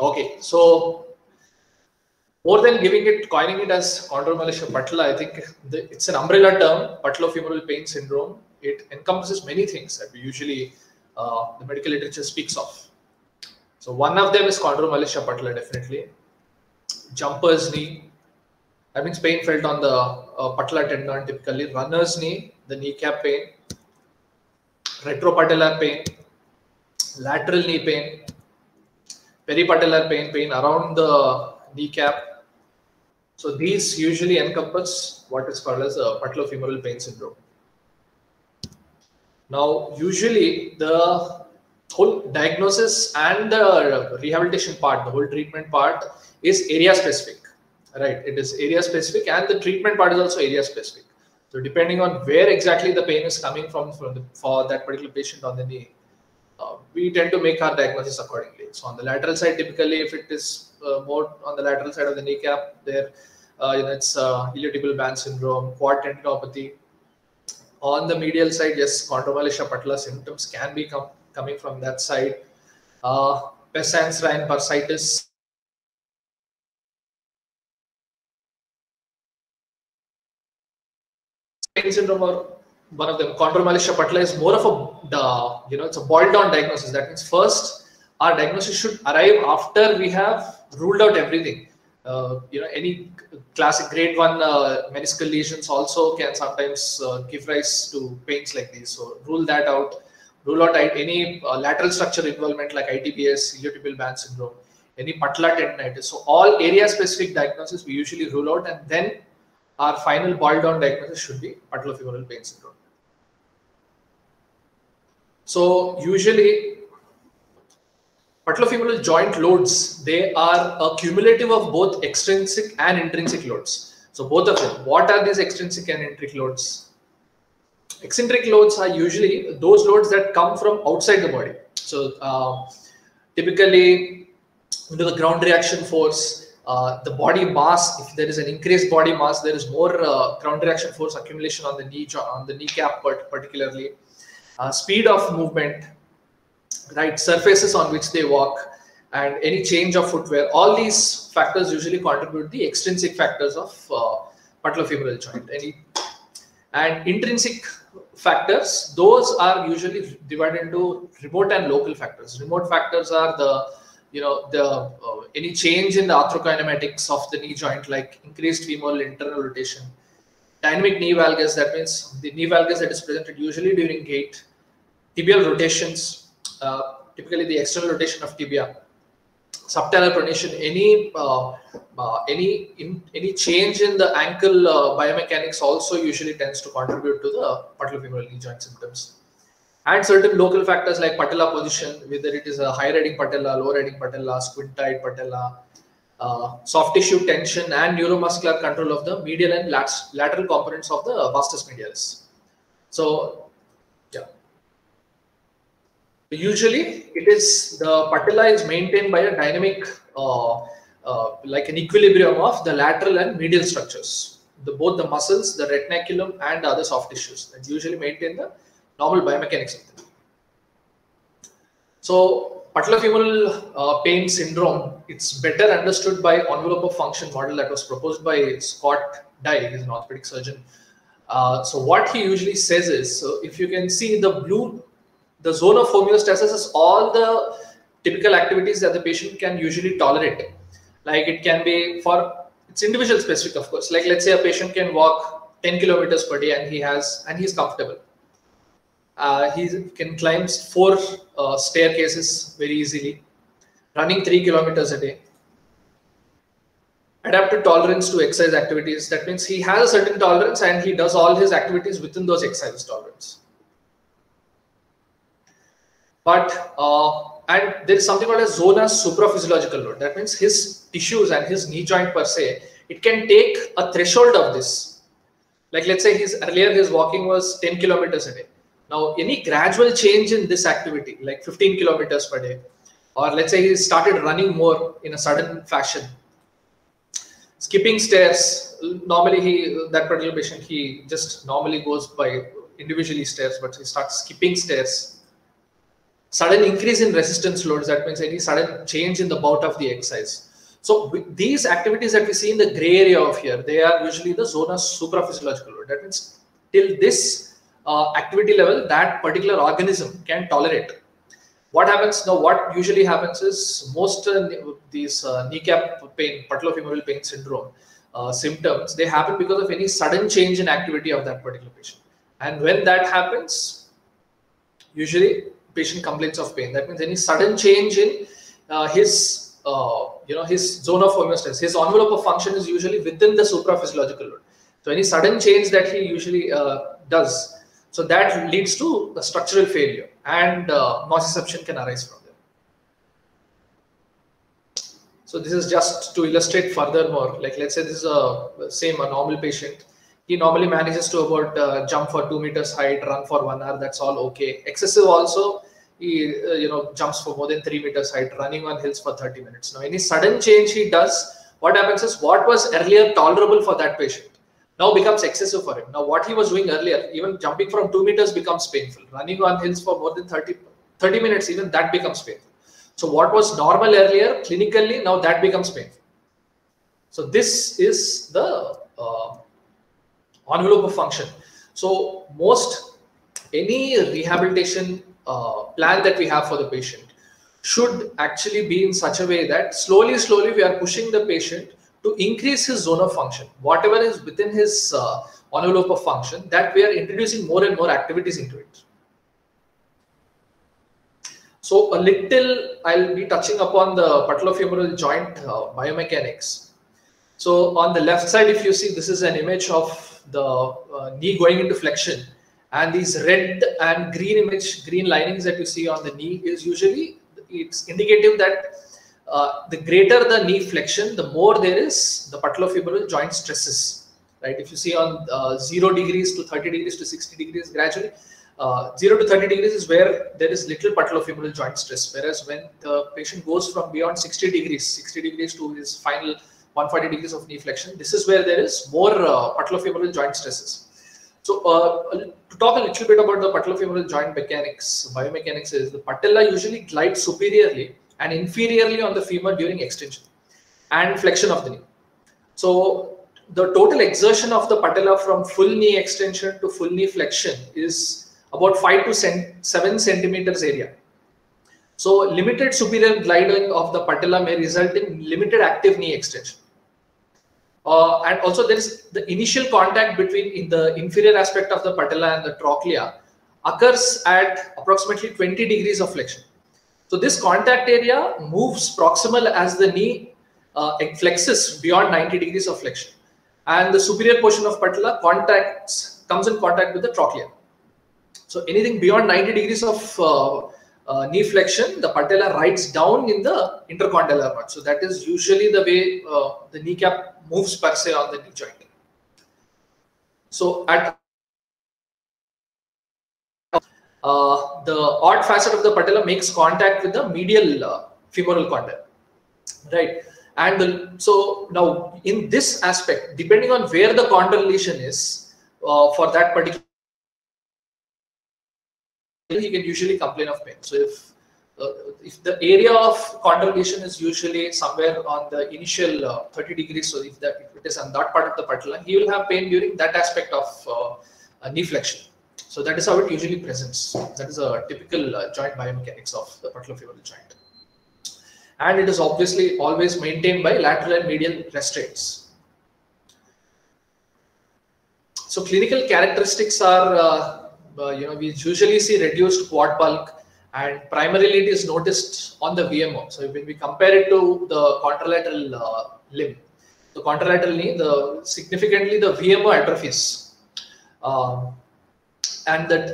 S3: Okay, so more than giving it, coining it as chondromalacia patella, I think the, it's an umbrella term, patellofemoral pain syndrome. It encompasses many things that we usually uh, the medical literature speaks of. So one of them is chondromalacia patella, definitely. Jumper's knee, that means pain felt on the uh, patella tendon typically. Runner's knee, the kneecap pain. Retropatellar pain, lateral knee pain, peripatellar pain, pain around the kneecap. So these usually encompass what is called as a patellofemoral pain syndrome. Now, usually the whole diagnosis and the rehabilitation part, the whole treatment part is area specific, right? It is area specific and the treatment part is also area specific. So depending on where exactly the pain is coming from, the, for that particular patient on the knee, uh, we tend to make our diagnosis accordingly. So on the lateral side, typically if it is uh, more on the lateral side of the kneecap, there, uh, you know, it's uh, iliotibial band syndrome, quad tendinopathy, on the medial side, yes, chondromalacia patella symptoms can be com coming from that side. Uh, pes anserine bursitis. Pain syndrome or one of them. Chondromalacia patella is more of a, you know, it's a boiled down diagnosis. That means first our diagnosis should arrive after we have ruled out everything. Uh, you know, any classic grade one uh, meniscal lesions also can sometimes uh, give rise to pains like these. So rule that out. rule out any lateral structure involvement like ITBS, iliotibial band syndrome, any patella tendinitis. So all area specific diagnosis we usually rule out and then our final boiled down diagnosis should be patellofemoral pain syndrome. So usually patellofemoral joint loads, they are a cumulative of both extrinsic and intrinsic loads. So both of them, what are these extrinsic and intrinsic loads? Eccentric loads are usually those loads that come from outside the body. So uh, typically into the ground reaction force, uh, the body mass, if there is an increased body mass, there is more uh, ground reaction force accumulation on the knee, on the kneecap particularly. Uh, speed of movement, right, surfaces on which they walk, and any change of footwear. All these factors usually contribute the extrinsic factors of uh, patellofemoral joint. Any and intrinsic factors, those are usually divided into remote and local factors. Remote factors are the you know the uh, any change in the arthrokinematics of the knee joint like increased femoral internal rotation dynamic knee valgus that means the knee valgus that is presented usually during gait tibial rotations uh, typically the external rotation of tibia subtalar pronation any uh, uh, any in, any change in the ankle uh, biomechanics also usually tends to contribute to the patellofemoral knee joint symptoms and certain local factors like patella position, whether it is a high riding patella, low riding patella, squinted patella, uh, soft tissue tension, and neuromuscular control of the medial and lat lateral components of the vastus medialis. So. Usually, it is the patella is maintained by a dynamic, uh, uh, like an equilibrium of the lateral and medial structures. The, both the muscles, the retinaculum, and the other soft tissues that usually maintain the normal biomechanics of them. So patellofemoral uh, pain syndrome, it's better understood by envelope of function model that was proposed by Scott Dye, he's an orthopedic surgeon. Uh, so what he usually says is, so if you can see the blue, the zone of homeostasis is all the typical activities that the patient can usually tolerate. Like it can be for, it's individual specific of course. Like let's say a patient can walk 10 kilometers per day and he has, and he's comfortable uh, he can climb four uh, staircases very easily, running three kilometers a day. Adapted tolerance to exercise activities. That means he has a certain tolerance and he does all his activities within those exercise tolerance. But uh, and there is something called a zona supraphysiological load. That means his tissues and his knee joint per se, it can take a threshold of this. Like let's say his earlier his walking was 10 kilometers a day now, any gradual change in this activity, like 15 kilometers per day, or let's say he started running more in a sudden fashion, skipping stairs. Normally, he that particular patient he just normally goes by individually stairs, but he starts skipping stairs. Sudden increase in resistance loads. That means any sudden change in the bout of the exercise. So these activities that we see in the gray area of here, they are usually the zona supraphysiological load. That means till this uh, activity level that particular organism can tolerate. What happens now? What usually happens is most uh, these uh, kneecap pain, patellofemoral pain syndrome uh, symptoms they happen because of any sudden change in activity of that particular patient. And when that happens, usually patient complains of pain. That means any sudden change in uh, his uh, you know his zone of homeostasis, his envelope of function is usually within the supraphysiological load. So any sudden change that he usually does so that leads to a structural failure and uh, nociception can arise from there. So this is just to illustrate furthermore, like let's say this is a same a normal patient. He normally manages to about uh, jump for two meters height, run for one hour. That's all okay. Excessive also, he uh, you know jumps for more than three meters height, running on hills for 30 minutes. Now any sudden change he does, what happens is what was earlier tolerable for that patient now becomes excessive for him. Now, what he was doing earlier, even jumping from two meters becomes painful. Running on hills for more than 30, 30 minutes, even that becomes painful. So, what was normal earlier, clinically, now that becomes painful. So, this is the uh, envelope of function. So, most any rehabilitation uh, plan that we have for the patient should actually be in such a way that slowly, slowly we are pushing the patient to increase his zone of function, whatever is within his uh, envelope of function, that we are introducing more and more activities into it. So a little, I'll be touching upon the patellofemoral joint uh, biomechanics. So on the left side, if you see, this is an image of the uh, knee going into flexion. And these red and green image, green linings that you see on the knee is usually, it's indicative that uh, the greater the knee flexion, the more there is the patellofemoral joint stresses, right? If you see on uh, 0 degrees to 30 degrees to 60 degrees gradually, uh, 0 to 30 degrees is where there is little patellofemoral joint stress, whereas when the patient goes from beyond 60 degrees, 60 degrees to his final 140 degrees of knee flexion, this is where there is more uh, patellofemoral joint stresses. So uh, to talk a little bit about the patellofemoral joint mechanics, biomechanics is the patella usually glides superiorly and inferiorly on the femur during extension and flexion of the knee. So the total excursion of the patella from full knee extension to full knee flexion is about 5 to 7 centimeters area. So limited superior gliding of the patella may result in limited active knee extension. Uh, and also there is the initial contact between in the inferior aspect of the patella and the trochlea occurs at approximately 20 degrees of flexion. So this contact area moves proximal as the knee uh, flexes beyond 90 degrees of flexion. And the superior portion of patella contacts comes in contact with the trochlea. So anything beyond 90 degrees of uh, uh, knee flexion, the patella rides down in the intercondylar part. So that is usually the way uh, the kneecap moves per se on the knee joint. So at uh, the odd facet of the patella makes contact with the medial uh, femoral condyle, right? And the, so now in this aspect, depending on where the condyle lesion is uh, for that particular he can usually complain of pain. So if uh, if the area of condyle is usually somewhere on the initial uh, 30 degrees, so if that it is on that part of the patella, he will have pain during that aspect of uh, knee flexion. So that is how it usually presents. That is a typical uh, joint biomechanics of the patellofemoral joint. And it is obviously always maintained by lateral and medial restraints. So clinical characteristics are uh, uh, you know, we usually see reduced quad bulk and primarily it is noticed on the VMO. So when we compare it to the contralateral uh, limb, the contralateral knee, the significantly the VMO atrophies. Um, and that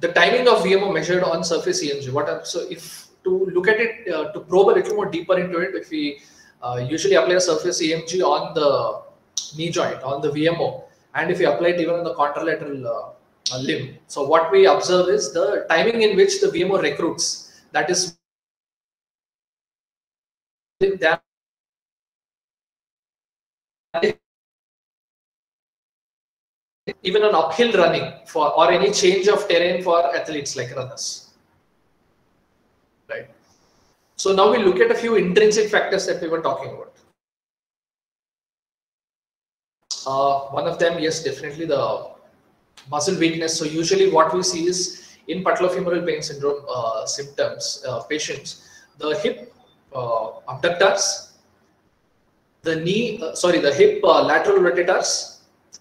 S3: the timing of VMO measured on surface EMG. What so if to look at it uh, to probe a little more deeper into it, if we uh, usually apply a surface EMG on the knee joint on the VMO, and if we apply it even on the contralateral uh, limb. So what we observe is the timing in which the VMO recruits. That is even an uphill running for or any change of terrain for athletes like runners. Right. So now we look at a few intrinsic factors that we were talking about. Uh, one of them, yes, definitely the muscle weakness. So usually what we see is in patellofemoral pain syndrome uh, symptoms, uh, patients, the hip uh, abductors, the knee, uh, sorry, the hip uh, lateral rotators,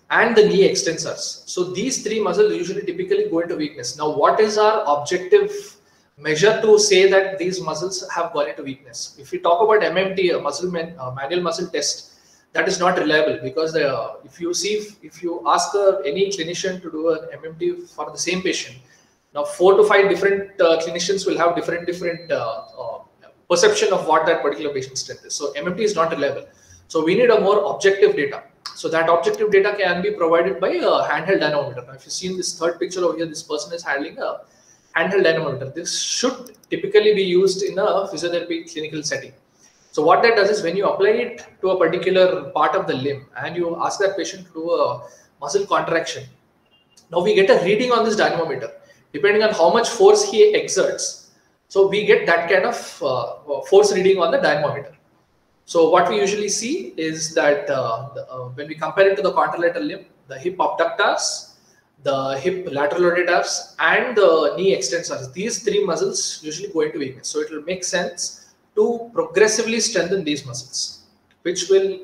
S3: and the knee extensors. So these three muscles usually typically go into weakness. Now, what is our objective measure to say that these muscles have gone into weakness? If we talk about MMT, muscle man, manual muscle test, that is not reliable because uh, if you see if, if you ask uh, any clinician to do an MMT for the same patient, now four to five different uh, clinicians will have different different uh, uh, perception of what that particular patient strength is. So MMT is not reliable. So we need a more objective data. So that objective data can be provided by a handheld dynamometer. Now, if you see in this third picture over here, this person is handling a handheld dynamometer. This should typically be used in a physiotherapy clinical setting. So what that does is when you apply it to a particular part of the limb and you ask that patient to do a muscle contraction, now we get a reading on this dynamometer depending on how much force he exerts. So we get that kind of uh, force reading on the dynamometer. So what we usually see is that uh, the, uh, when we compare it to the contralateral limb, the hip abductors, the hip lateral rotators, and the knee extensors, these three muscles usually go into weakness. So it will make sense to progressively strengthen these muscles, which will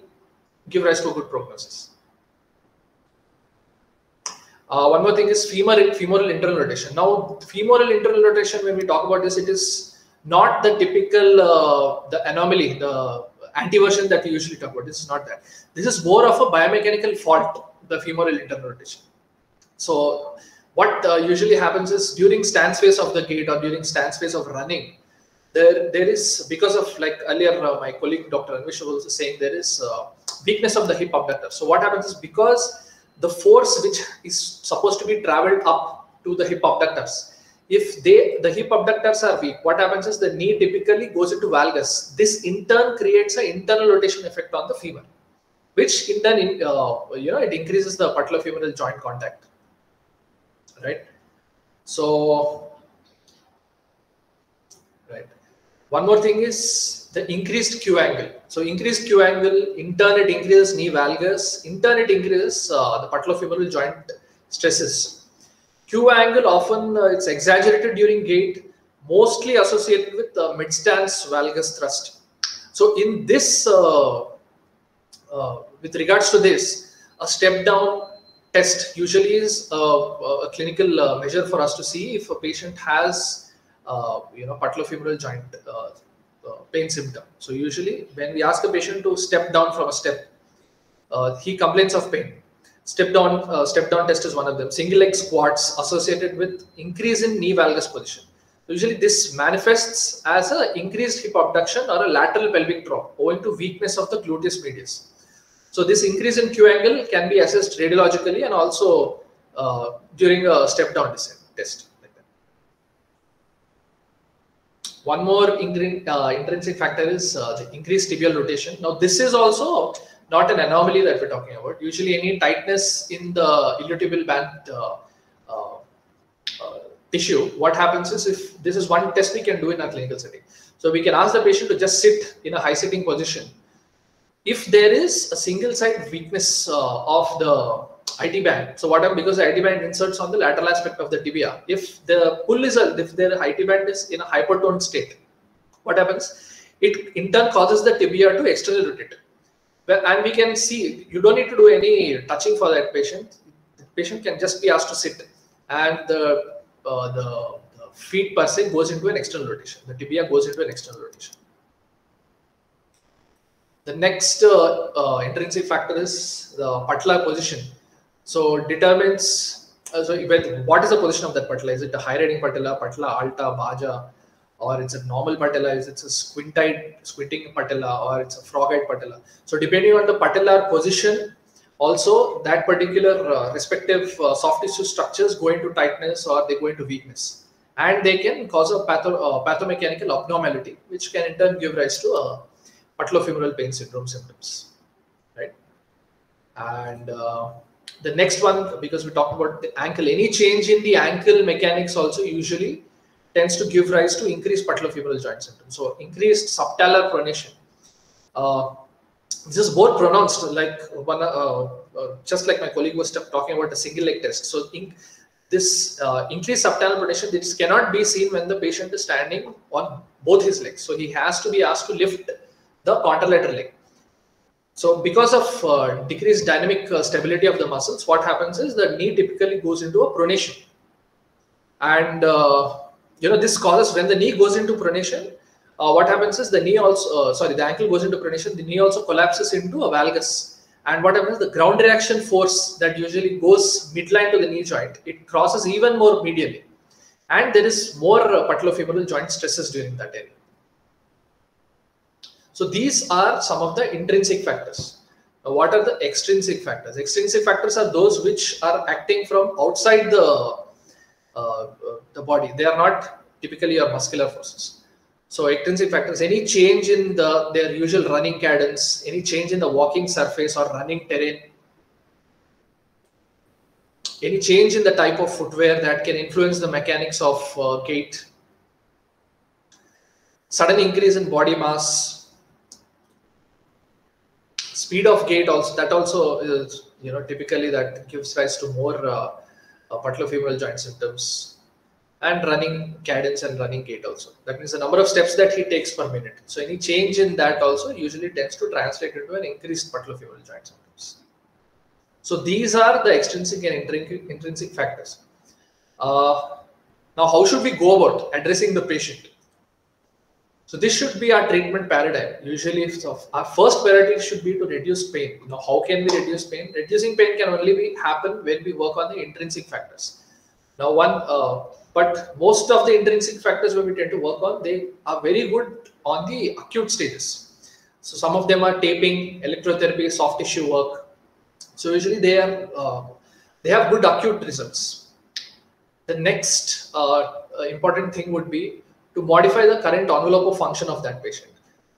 S3: give rise to a good prognosis. Uh, one more thing is femoral, femoral internal rotation. Now, femoral internal rotation, when we talk about this, it is not the typical, uh, the anomaly, the anteversion that we usually talk about. This is not that. This is more of a biomechanical fault, the femoral internal rotation. So, what uh, usually happens is during stance phase of the gait or during stance phase of running, there there is because of like earlier uh, my colleague Dr. Anvesh was saying there is uh, weakness of the hip abductor. So what happens is because the force which is supposed to be traveled up to the hip abductors, if they the hip abductors are weak, what happens is the knee typically goes into valgus. This in turn creates an internal rotation effect on the femur, which in turn uh, you know it increases the patellofemoral joint contact, right? So right one more thing is the increased Q angle. So increased Q angle, in turn it increases knee valgus, in turn it increases uh, the patellofemoral joint stresses. Q angle often uh, it's exaggerated during gait, mostly associated with the mid-stance valgus thrust. So in this, uh, uh with regards to this, a step down test usually is a, a clinical uh, measure for us to see if a patient has uh, you know, patellofemoral joint uh, uh, pain symptom. So usually when we ask a patient to step down from a step, he complains of pain. Step down, step down test is one of them. Single leg squats associated with increase in knee valgus position. Usually this manifests as an increased hip abduction or a lateral pelvic drop owing to weakness of the gluteus medius. So this increase in Q angle can be assessed radiologically and also uh, during a step down descent test. One more uh, intrinsic factor is uh, the increased tibial rotation. Now, this is also not an anomaly that we're talking about. Usually, any tightness in the iliotibial band uh, uh, uh, tissue, what happens is if this is one test we can do in a clinical setting. So, we can ask the patient to just sit in a high sitting position. If there is a single side weakness uh, of the IT band. So what happens because the IT band inserts on the lateral aspect of the tibia. If the pull is a, if the IT band is in a hypertoned state, what happens? It in turn causes the tibia to externally rotate. Well, and we can see you don't need to do any touching for that patient. The patient can just be asked to sit, and the uh, the, the feet per se goes into an external rotation. The tibia goes into an external rotation. The next uh, uh, intrinsic factor is the patella position. So determines uh, so what is the position of that patella? Is it a high riding patella, patella alta, baja, or it's a normal patella? Is it a squint-eyed, squinting patella, or it's a frog-eyed patella? So depending on the patellar position, also that particular uh, respective uh, soft tissue structures go into tightness or they go into weakness, and they can cause a patho uh, pathomechanical abnormality, which can in turn give rise to a patellofemoral pain syndrome symptoms, right? And uh, the next one, because we talked about the ankle, any change in the ankle mechanics also usually tends to give rise to increased patellofemoral joint symptoms. So increased subtalar pronation. Uh, this is more pronounced, like one, uh, uh, just like my colleague was talking about the single leg test. So in, this uh, increased subtalar pronation, this cannot be seen when the patient is standing on both his legs. So he has to be asked to lift the contralateral leg. So because of uh, decreased dynamic uh, stability of the muscles, what happens is the knee typically goes into a pronation. And uh, you know this causes when the knee goes into pronation, uh, what happens is the knee also, uh, sorry, the ankle goes into pronation, the knee also collapses into a valgus. And what happens, the ground reaction force that usually goes midline to the knee joint, it crosses even more medially. And there is more uh, patellofemoral joint stresses during that area. So these are some of the intrinsic factors. Now, what are the extrinsic factors? Extrinsic factors are those which are acting from outside the uh, the body. They are not typically your muscular forces. So extrinsic factors, any change in the their usual running cadence, any change in the walking surface or running terrain, any change in the type of footwear that can influence the mechanics of uh, gait, sudden increase in body mass, speed of gait also that also is you know typically that gives rise to more uh, uh, patellofemoral joint symptoms and running cadence and running gait also that means the number of steps that he takes per minute so any change in that also usually tends to translate into an increased patellofemoral joint symptoms So these are the extrinsic and intrinsic, intrinsic factors. Uh, now, how should we go about addressing the patient? So this should be our treatment paradigm. Usually, our first priority should be to reduce pain. Now, how can we reduce pain? Reducing pain can only be happen when we work on the intrinsic factors. Now, one, uh, but most of the intrinsic factors where we tend to work on, they are very good on the acute stages. So some of them are taping, electrotherapy, soft tissue work. So usually they are uh, they have good acute results. The next uh, important thing would be to modify the current envelope of function of that patient.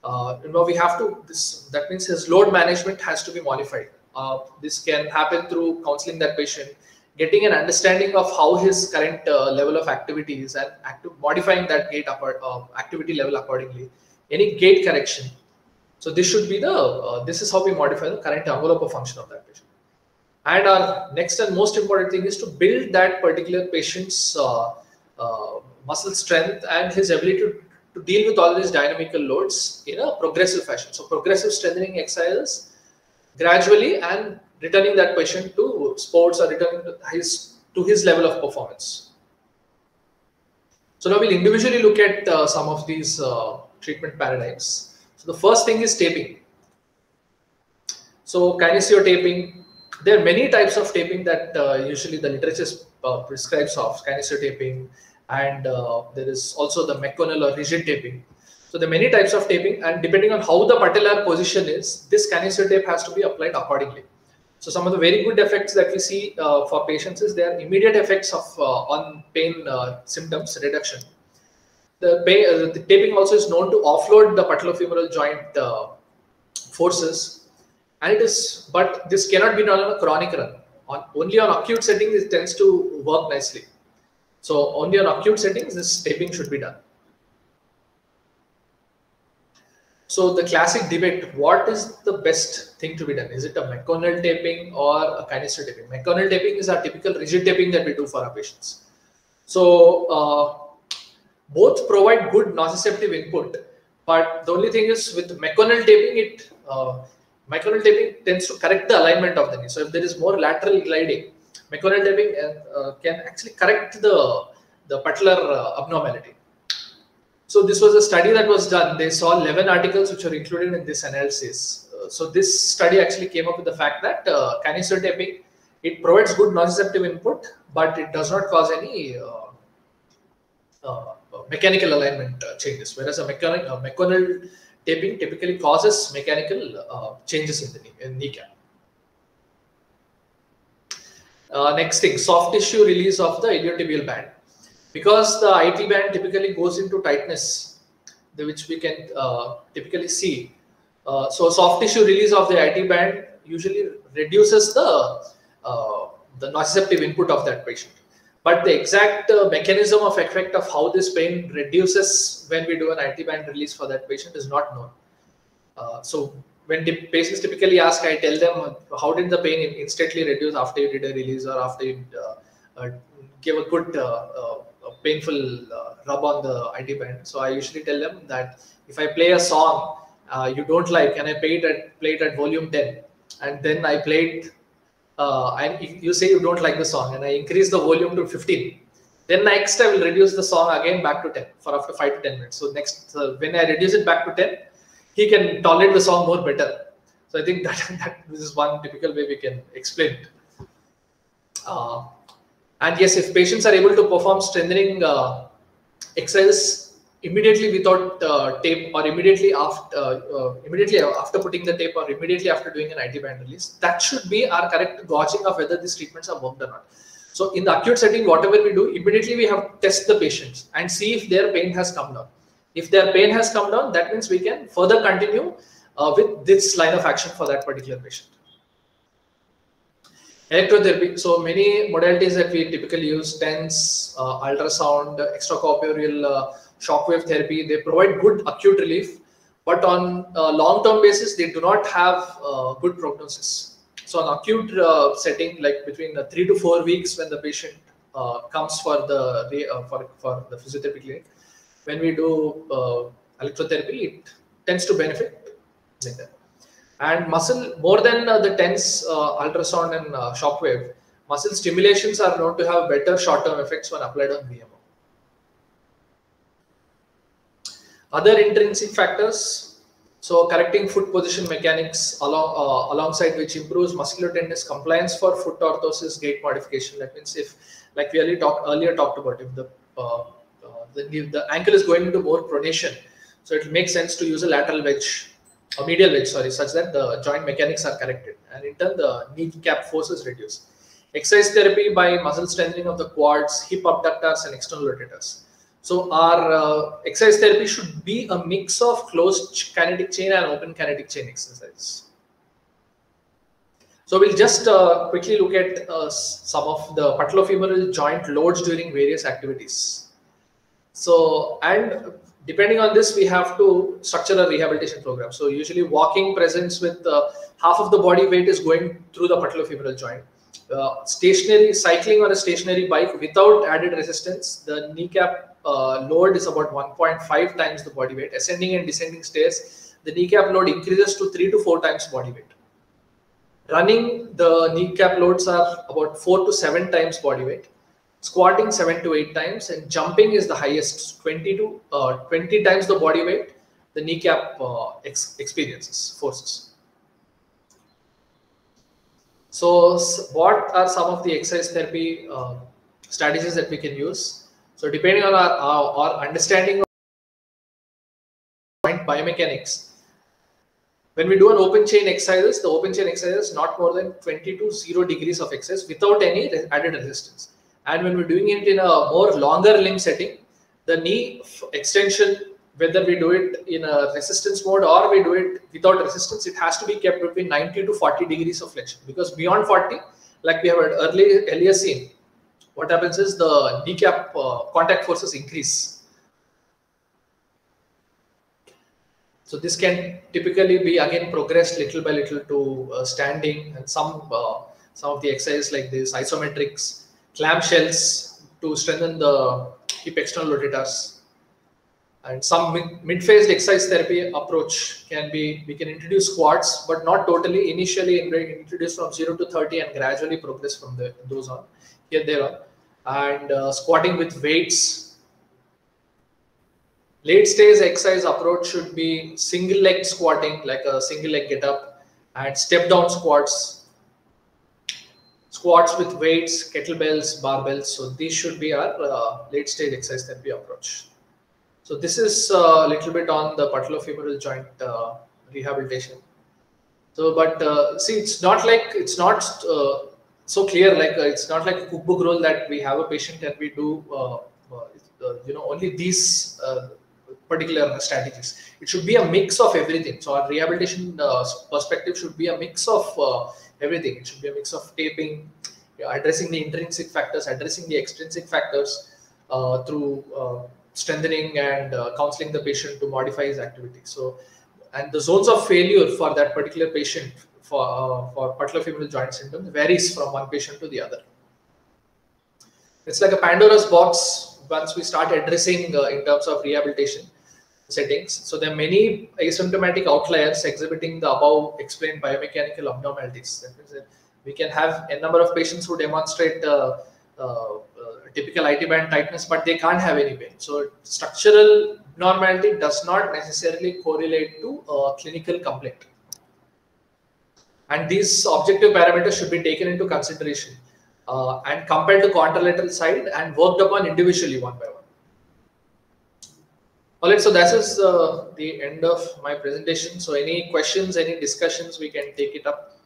S3: Uh, you know, we have to, this, that means his load management has to be modified. Uh, this can happen through counseling that patient, getting an understanding of how his current uh, level of activity is and active, modifying that gate upper, uh, activity level accordingly. Any gait correction. So this should be the, uh, this is how we modify the current envelope of function of that patient. And our next and most important thing is to build that particular patient's uh, muscle strength and his ability to, to deal with all these dynamical loads in a progressive fashion. So progressive strengthening exercises gradually and returning that patient to sports or returning to his to his level of performance. So now we'll individually look at uh, some of these uh, treatment paradigms. So the first thing is taping. So kinesiotaping, taping. There are many types of taping that uh, usually the literature uh, prescribes of kinesiotaping, and uh, there is also the McConnell or rigid taping. So there are many types of taping and depending on how the patellar position is, this kinesio tape has to be applied accordingly. So some of the very good effects that we see uh, for patients is there immediate effects of uh, on pain uh, symptoms reduction. The, pain, uh, the, taping also is known to offload the patellofemoral joint uh, forces and it is, but this cannot be done on a chronic run. On, only on acute settings, it tends to work nicely. So only on acute settings, this taping should be done. So the classic debate, what is the best thing to be done? Is it a McConnell taping or a kinesio taping? McConnell taping is our typical rigid taping that we do for our patients. So uh, both provide good nociceptive input, but the only thing is with McConnell taping, it uh, McConnell taping tends to correct the alignment of the knee. So if there is more lateral gliding, McConnell taping uh, can actually correct the, the patellar uh, abnormality. So this was a study that was done. They saw 11 articles which are included in this analysis. Uh, so this study actually came up with the fact that uh, kinesio taping, it provides good nociceptive input, but it does not cause any uh, uh, mechanical alignment changes. Whereas a mechanical, taping typically causes mechanical changes in the knee, in kneecap. Uh, next thing, soft tissue release of the iliotibial band. Because the IT band typically goes into tightness, which we can uh, typically see. Uh, so soft tissue release of the IT band usually reduces the uh, the nociceptive input of that patient. But the exact uh, mechanism of effect of how this pain reduces when we do an IT band release for that patient is not known. Uh, so when patients typically ask, I tell them, how did the pain instantly reduce after you did a release or after you uh, uh, give a good uh, uh painful uh, rub on the IT band. So I usually tell them that if I play a song uh, you don't like and I play it at, play it at volume 10 and then I played and you say you don't like the song and I increase the volume to 15 then next I will reduce the song again back to 10 for after 5 to 10 minutes. So next when I reduce it back to 10 he can tolerate the song more better. So I think that, [LAUGHS] that this is one typical way we can explain it. Uh, and yes, if patients are able to perform strengthening uh, exercises immediately without uh, tape or immediately after uh, uh, immediately after putting the tape or immediately after doing an IT band release, that should be our correct gauging of whether these treatments have worked or not. So in the acute setting, whatever we do, immediately we have to test the patients and see if their pain has come down. If their pain has come down, that means we can further continue uh, with this line of action for that particular patient. Electrotherapy. So many modalities that we typically use, TENS, uh, ultrasound, extracorporeal uh, shockwave therapy, they provide good acute relief, but on a long-term basis, they do not have uh, good prognosis. So an acute uh, setting, like between uh, three to four weeks when the patient comes for the for, for the physiotherapy clinic, when we do uh, electrotherapy, it tends to benefit like that. And muscle, more than uh, the TENS uh, ultrasound and uh, shockwave, muscle stimulations are known to have better short-term effects when applied on VMO. Other intrinsic factors, so correcting foot position mechanics along, uh, alongside which improves muscular tenderness compliance for foot orthosis gait modification. That means if, like we earlier, talk, earlier talked about, if the, uh, the, the ankle is going into more pronation, so it will make sense to use a lateral wedge or medial wedge, sorry, such that the joint mechanics are corrected and in turn the kneecap force is reduced. Exercise therapy by muscle strengthening of the quads, hip abductors and external rotators. So our uh, exercise therapy should be a mix of closed kinetic chain and open kinetic chain exercise. So we'll just uh, quickly look at uh, some of the patellofemoral joint loads during various activities. So, and depending on this, we have to structure a rehabilitation program. So usually walking presents with uh, half of the body weight is going through the patellofemoral joint. Uh, stationary cycling on a stationary bike without added resistance, the kneecap uh, load is about 1.5 times the body weight. Ascending and descending stairs, the kneecap load increases to three to four times body weight. Running, the kneecap loads are about four to seven times body weight squatting seven to eight times, and jumping is the highest, 20 to uh, 20 times the body weight the kneecap uh, ex experiences, forces. So, what are some of the exercise therapy uh, strategies that we can use? So, depending on our, our, our understanding of biomechanics, when we do an open chain exercises, the open chain exercises not more than 20 to 0 degrees of exercise without any added resistance. And when we're doing it in a more longer limb setting, the knee extension, whether we do it in a resistance mode or we do it without resistance, it has to be kept between 90 to 40 degrees of flexion. Because beyond 40, like we have earlier, earlier seen, what happens is the kneecap uh, contact forces increase. So this can typically be again progressed little by little to uh, standing and some uh, some of the exercises like this isometrics clamshells to strengthen the hip external rotators. And some mid-phased exercise therapy approach can be, we can introduce squats, but not totally. Initially, introduce from 0 to 30 and gradually progress from the, those on, here, there on. And uh, squatting with weights. Late stage exercise approach should be single leg squatting, like a single leg get up, and step down squats squats with weights, kettlebells, barbells. So these should be our uh, late stage exercise that we approach. So this is a uh, little bit on the patellofemoral joint uh, rehabilitation. So, but uh, see, it's not like it's not uh, so clear. Like uh, it's not like a cookbook rule that we have a patient and we do, you know, only these particular strategies. It should be a mix of everything. So our rehabilitation perspective should be a mix of everything. It should be a mix of taping, addressing the intrinsic factors, addressing the extrinsic factors uh, through uh, strengthening and uh, counseling the patient to modify his activity. So, and the zones of failure for that particular patient for uh, for patellofemoral joint syndrome varies from one patient to the other. It's like a Pandora's box once we start addressing uh, in terms of rehabilitation settings. So there are many asymptomatic outliers exhibiting the above explained biomechanical abnormalities. We can have a number of patients who demonstrate uh, uh, typical IT band tightness, but they can't have any pain. So structural normality does not necessarily correlate to a clinical complaint. And these objective parameters should be taken into consideration uh, and compared to contralateral side and worked upon individually one by one. All right, so that is uh, the end of my presentation. So any questions, any discussions, we can take it up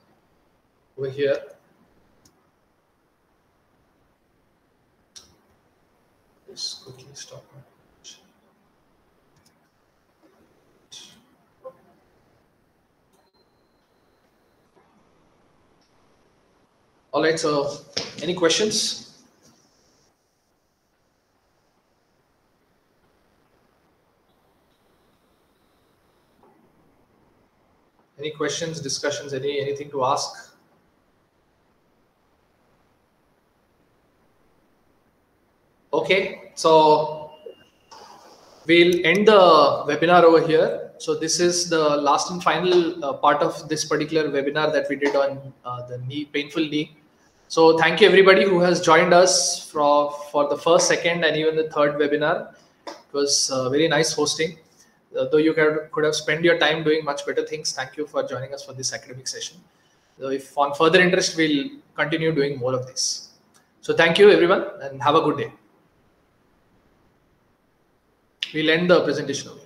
S3: over here. Just quickly stop. All right, so any questions? Any questions, discussions, any anything to ask? Okay, so we'll end the webinar over here. So this is the last and final uh, part of this particular webinar that we did on uh, the knee, painful knee. So thank you everybody who has joined us for, for the first, second, and even the third webinar. It was uh, very nice hosting. Though you could, could have spent your time doing much better things, thank you for joining us for this academic session. So if on further interest, we'll continue doing more of this. So thank you everyone and have a good day. We'll end the presentation.